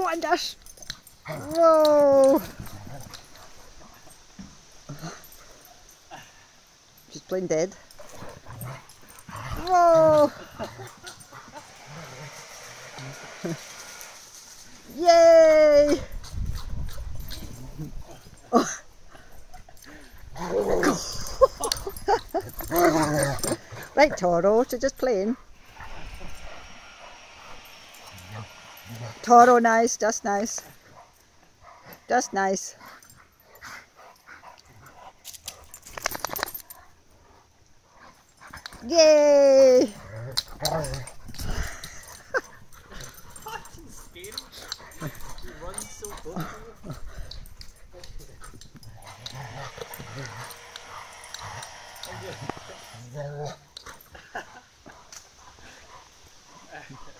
Go on, Dash. Whoa. She's playing dead. Whoa. Yay. Oh. right, Toro, she's just playing. Toro, nice, just nice. Just nice. Yay! so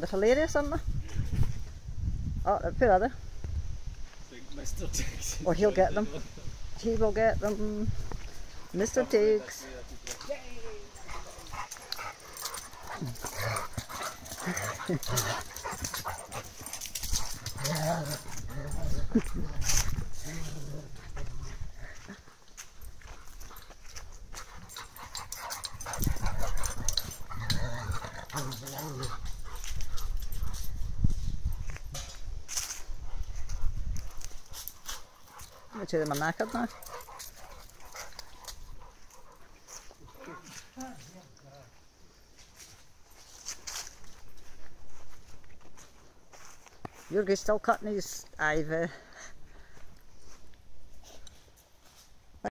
They're hilarious, aren't they? Oh, where are they? Mr. Tiggs. Or he'll get them. He will get them. Mr. Tiggs. Let me them a knackered now. Jurgi's still cutting his ivy.